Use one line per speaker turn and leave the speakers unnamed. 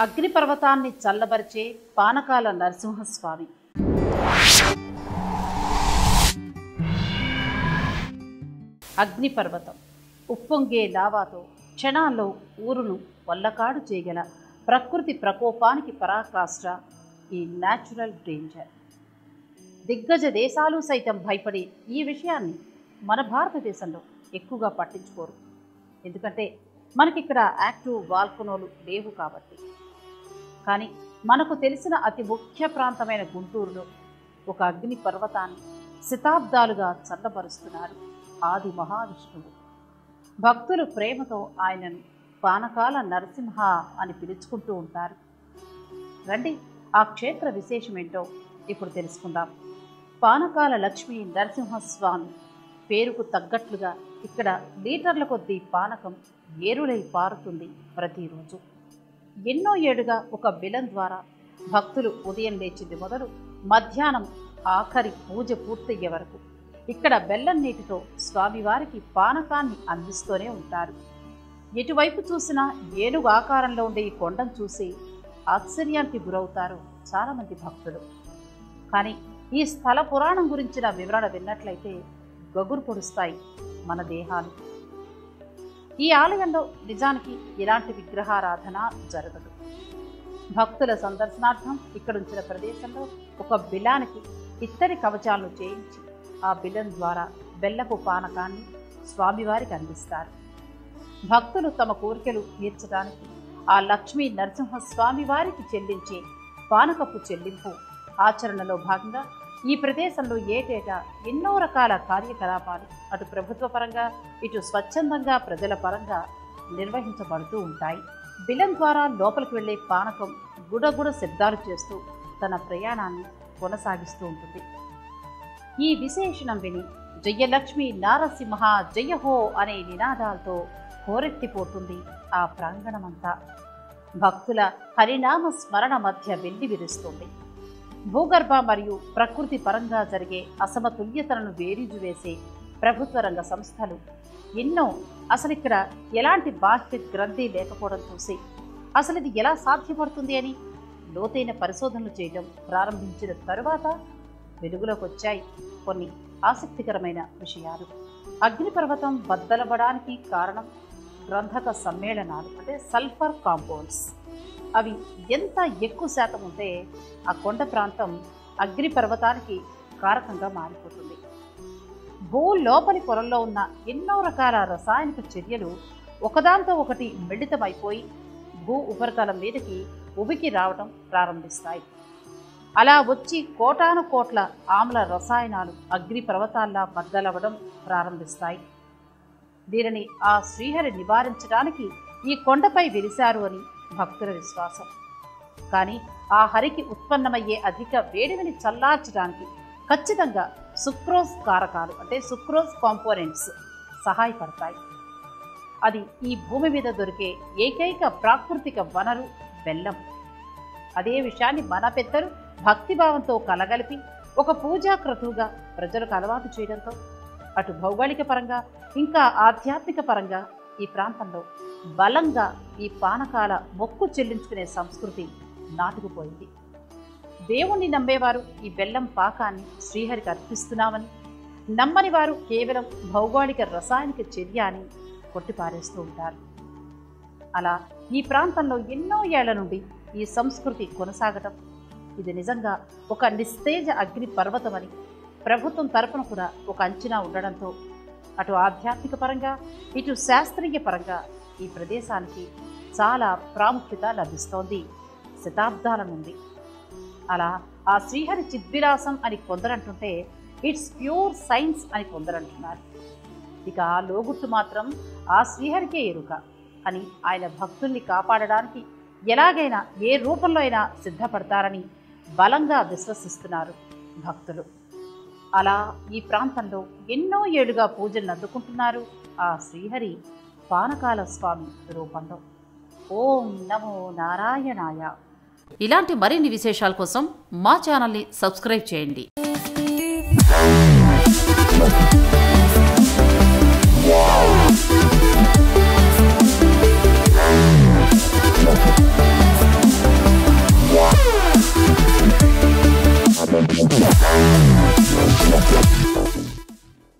అగ్నిపర్వతాన్ని చల్లబరిచే పానకాల నరసింహస్వామి. అగ్నిపర్వతం ఉప్పొంగే లావాతో క్షణాల్లో ఊరును వల్లకాడు చేయగల ప్రకృతి ప్రకోపానికి పరాకాష్ట ఈ న్యాచురల్ డేంజర్ దిగ్గజ దేశాలు సైతం భయపడే ఈ విషయాన్ని మన భారతదేశంలో ఎక్కువగా పట్టించుకోరు. ఎందుకంటే మనకిక్కడ యాక్టివ్ వాల్కనోలు లేవు కాబట్టి. కానీ మనకు తెలిసిన అతి ముఖ్య ప్రాంతమైన గుంటూరులో ఒక అగ్ని పర్వతాన్ని శతాబ్దాలుగా చల్లబరుస్తున్నారు ఆది మహావిష్ణువు. భక్తులు ప్రేమతో ఆయనను పానకాల నరసింహ అని పిలుచుకుంటూ ఉంటారు. రండి ఆ క్షేత్ర విశేషమేంటో ఇప్పుడు తెలుసుకుందాం. పానకాల లక్ష్మి నరసింహస్వామి పేరుకు తగ్గట్లుగా ఇక్కడ లీటర్ల కొద్దీ పానకం ఏరులై పారుతుంది ప్రతిరోజు. ఎన్నో ఏడుగా ఒక బిలం ద్వారా భక్తులు ఉదయం లేచింది మొదలు మధ్యాహ్నం ఆఖరి పూజ పూర్తయ్యే వరకు. ఇక్కడ బెల్లం నీటితో స్వామివారికి పానకాన్ని అందిస్తూనే ఉంటారు. ఎటువైపు చూసినా ఏనుగు ఆకారంలో ఉండే ఈ కొండను చూసి ఆశ్చర్యానికి గురవుతారు చాలామంది భక్తులు. కానీ ఈ స్థల పురాణం గురించిన వివరణ విన్నట్లయితే గగురు పొడుస్తాయి మన దేహాలు. ఈ ఆలయంలో నిజానికి ఎలాంటి విగ్రహారాధన జరగదు. భక్తుల సందర్శనార్థం ఇక్కడ ఉంచిన ప్రదేశంలో ఒక బిలానికి ఇత్తడి కవచాలను చేయించి ఆ బిలం ద్వారా బెల్లపు పానకాన్ని స్వామివారికి అందిస్తారు. భక్తులు తమ కోరికలు తీర్చడానికి ఆ లక్ష్మీ నరసింహస్వామివారికి చెల్లించే పానకపు చెల్లింపు ఆచరణలో భాగంగా ఈ ప్రదేశంలో ఏటేటా ఎన్నో రకాల కార్యకలాపాలు అటు ప్రభుత్వ పరంగా ఇటు స్వచ్ఛందంగా ప్రజల పరంగా నిర్వహించబడుతూ ఉంటాయి. బిలం ద్వారా లోపలికి వెళ్ళే పానకం గుడగుడ శబ్దాలు చేస్తూ తన ప్రయాణాన్ని కొనసాగిస్తూ ఉంటుంది. ఈ విశేషణం విని జయలక్ష్మి నారసింహ జయహో అనే నినాదాలతో హోరెత్తిపోతుంది ఆ ప్రాంగణమంతా. భక్తుల హరినామ స్మరణ మధ్య వెళ్ళి విరుస్తుంది భూగర్భ మరియు ప్రకృతి పరంగా జరిగే అసమతుల్యతలను వేరీజు వేసే ప్రభుత్వ రంగ సంస్థలు. ఎన్నో అసలు ఇక్కడ ఎలాంటి బాహ్య గ్రంథి లేకపోవడం చూసి అసలు ఇది ఎలా సాధ్యపడుతుంది అని లోతైన పరిశోధనలు చేయడం ప్రారంభించిన తరువాత వెలుగులోకి వచ్చాయి కొన్ని ఆసక్తికరమైన విషయాలు. అగ్నిపర్వతం బద్దలవ్వడానికి కారణం గ్రంథక సమ్మేళనాలు అంటే సల్ఫర్ కాంపౌండ్స్. అవి ఎంత ఎక్కువ శాతం ఉంటే ఆ కొండ ప్రాంతం అగ్నిపర్వతానికి కారకంగా మారిపోతుంది. భూ లోపలి పొరల్లో ఉన్న ఎన్నో రకాల రసాయనిక చర్యలు ఒకదాంతో ఒకటి మిళితమైపోయి భూ ఉపరితలం మీదకి ఉబికి రావడం ప్రారంభిస్తాయి. అలా వచ్చి కోటాను కోట్ల ఆమ్ల రసాయనాలు అగ్ని పర్వతాల్లా బద్దలవ్వడం ప్రారంభిస్తాయి. దీనిని ఆ శ్రీహరి నివారించడానికి ఈ కొండపై వెలిశారు అని భక్తుల విశ్వాసం. కానీ ఆ హరికి ఉత్పన్నమయ్యే అధిక వేడిమిని చల్లార్చడానికి ఖచ్చితంగా సుక్రోజ్ కారకాలు అంటే సుక్రోజ్ కాంపోనెంట్స్ సహాయపడతాయి. అది ఈ భూమి మీద దొరికే ఏకైక ప్రాకృతిక వనరు బెల్లం. అదే విషయాన్ని మన పెద్దలు భక్తిభావంతో కలగలిపి ఒక పూజా క్రతువుగా ప్రజలకు అలవాటు చేయడంతో అటు భౌగోళిక పరంగా ఇంకా ఆధ్యాత్మిక పరంగా ఈ ప్రాంతంలో బలంగా ఈ పానకాల మొక్కు చెల్లించుకునే సంస్కృతి నాటుకుపోయింది. దేవుణ్ణి నమ్మేవారు ఈ బెల్లం పాకాన్ని శ్రీహరికి అర్పిస్తున్నామని నమ్మని వారు కేవలం భౌగోళిక రసాయనిక చర్య అని కొట్టిపారేస్తూ ఉంటారు. అలా ఈ ప్రాంతంలో ఎన్నో ఏళ్ళ నుండి ఈ సంస్కృతి కొనసాగటం ఇది నిజంగా ఒక నిస్తేజ అగ్ని పర్వతమని ప్రభుత్వం తరపున కూడా ఒక అంచనా ఉండడంతో అటు ఆధ్యాత్మిక పరంగా ఇటు శాస్త్రీయ పరంగా ఈ ప్రదేశానికి చాలా ప్రాముఖ్యత లభిస్తోంది శతాబ్దాల నుండి. అలా ఆ శ్రీహరి చిద్విలాసం అని కొందరంటుంటే ఇట్స్ ప్యూర్ సైన్స్ అని కొందరంటున్నారు. ఇక ఆ లోగుట్టు మాత్రం ఆ శ్రీహరికే ఎరుక అని ఆయన భక్తుల్ని కాపాడడానికి ఎలాగైనా ఏ రూపంలో అయినా సిద్ధపడతారని బలంగా విశ్వసిస్తున్నారు భక్తులు. అలా ఈ ప్రాంతంలో ఎన్నో ఏడుగా పూజలు అందుకుంటున్నారు ఆ శ్రీహరి పానకాల స్వామి రూపంలో. ఓం నమో నారాయణాయ. ఇలాంటి మరిన్ని విశేషాల కోసం మా ఛానల్ని సబ్స్క్రైబ్ చేయండి.